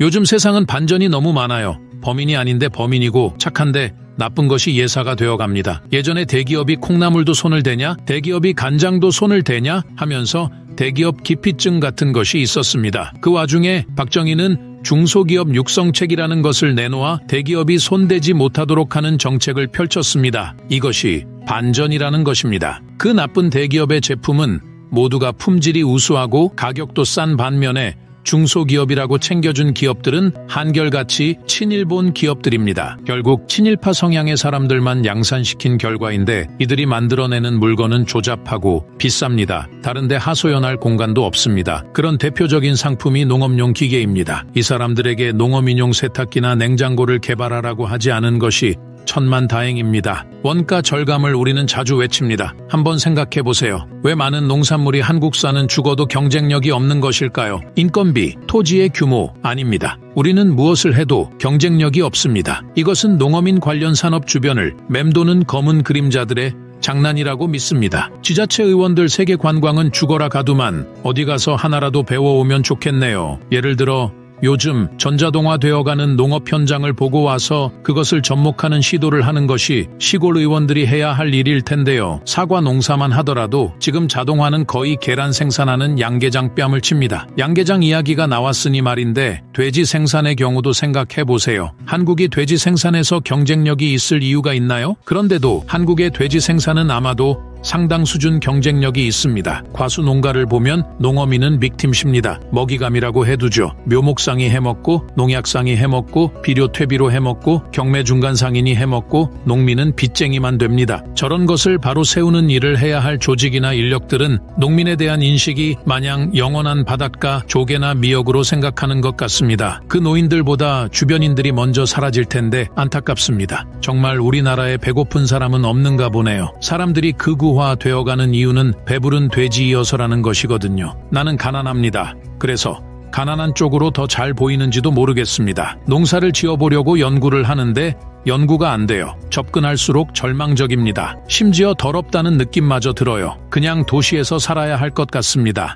요즘 세상은 반전이 너무 많아요. 범인이 아닌데 범인이고 착한데 나쁜 것이 예사가 되어 갑니다. 예전에 대기업이 콩나물도 손을 대냐, 대기업이 간장도 손을 대냐 하면서 대기업 기피증 같은 것이 있었습니다. 그 와중에 박정희는 중소기업 육성책이라는 것을 내놓아 대기업이 손대지 못하도록 하는 정책을 펼쳤습니다. 이것이 반전이라는 것입니다. 그 나쁜 대기업의 제품은 모두가 품질이 우수하고 가격도 싼 반면에 중소기업이라고 챙겨준 기업들은 한결같이 친일본 기업들입니다. 결국 친일파 성향의 사람들만 양산시킨 결과인데 이들이 만들어내는 물건은 조잡하고 비쌉니다. 다른데 하소연할 공간도 없습니다. 그런 대표적인 상품이 농업용 기계입니다. 이 사람들에게 농업인용 세탁기나 냉장고를 개발하라고 하지 않은 것이 천만 다행입니다. 원가 절감을 우리는 자주 외칩니다. 한번 생각해 보세요. 왜 많은 농산물이 한국산은 죽어도 경쟁력이 없는 것일까요? 인건비, 토지의 규모 아닙니다. 우리는 무엇을 해도 경쟁력이 없습니다. 이것은 농어민 관련 산업 주변을 맴도는 검은 그림자들의 장난이라고 믿습니다. 지자체 의원들 세계 관광은 죽어라 가두만 어디 가서 하나라도 배워오면 좋겠네요. 예를 들어 요즘 전자동화 되어가는 농업 현장을 보고 와서 그것을 접목하는 시도를 하는 것이 시골 의원들이 해야 할 일일 텐데요. 사과 농사만 하더라도 지금 자동화는 거의 계란 생산하는 양계장 뺨을 칩니다. 양계장 이야기가 나왔으니 말인데 돼지 생산의 경우도 생각해 보세요. 한국이 돼지 생산에서 경쟁력이 있을 이유가 있나요? 그런데도 한국의 돼지 생산은 아마도 상당 수준 경쟁력이 있습니다. 과수 농가를 보면 농어민은 빅팀십니다. 먹이감이라고 해두죠. 묘목상이 해먹고 농약상이 해먹고 비료 퇴비로 해먹고 경매 중간 상인이 해먹고 농민은 빚쟁이만 됩니다. 저런 것을 바로 세우는 일을 해야 할 조직이나 인력들은 농민에 대한 인식이 마냥 영원한 바닷가 조개나 미역으로 생각하는 것 같습니다. 그 노인들보다 주변인들이 먼저 사라질 텐데 안타깝습니다. 정말 우리나라에 배고픈 사람은 없는가 보네요. 사람들이 극우 고도화되어가는 이유는 배부른 돼지이어서라는 것이거든요. 나는 가난합니다. 그래서 가난한 쪽으로 더 잘 보이는지도 모르겠습니다. 농사를 지어보려고 연구를 하는데 연구가 안 돼요. 접근할수록 절망적입니다. 심지어 더럽다는 느낌마저 들어요. 그냥 도시에서 살아야 할 것 같습니다.